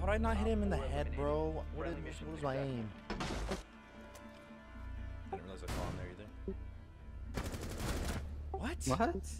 How did I not hit him in the head, bro? What, is, what was my aim? I didn't realize I saw him there either. What? What?